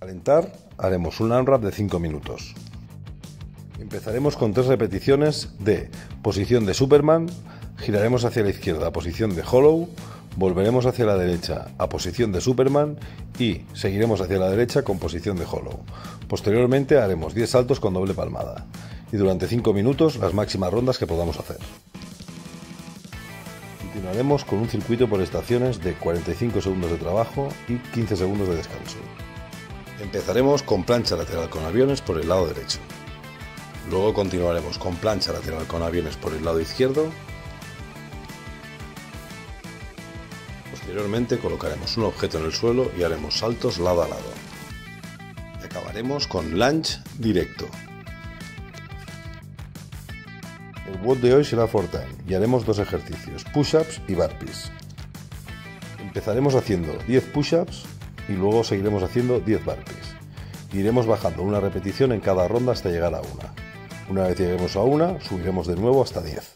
calentar haremos un unwrap de 5 minutos. Empezaremos con tres repeticiones de posición de Superman, giraremos hacia la izquierda a posición de Hollow, volveremos hacia la derecha a posición de Superman y seguiremos hacia la derecha con posición de Hollow. Posteriormente haremos 10 saltos con doble palmada y durante 5 minutos las máximas rondas que podamos hacer. Continuaremos con un circuito por estaciones de 45 segundos de trabajo y 15 segundos de descanso. Empezaremos con plancha lateral con aviones por el lado derecho. Luego continuaremos con plancha lateral con aviones por el lado izquierdo. Posteriormente colocaremos un objeto en el suelo y haremos saltos lado a lado. Acabaremos con lunge directo. El WOD de hoy será for time y haremos dos ejercicios, push-ups y burpees. Empezaremos haciendo 10 push-ups y luego seguiremos haciendo 10 burpees. Iremos bajando una repetición en cada ronda hasta llegar a una. Una vez lleguemos a una, subiremos de nuevo hasta 10.